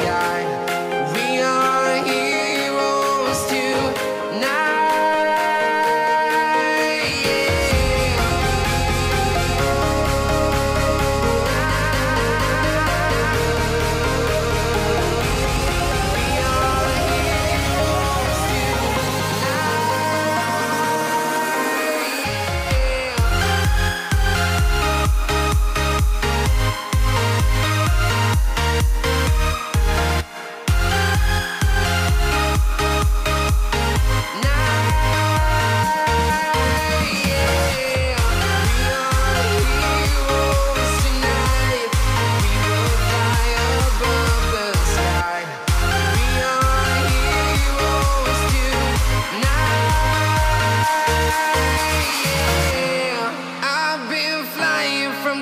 sky.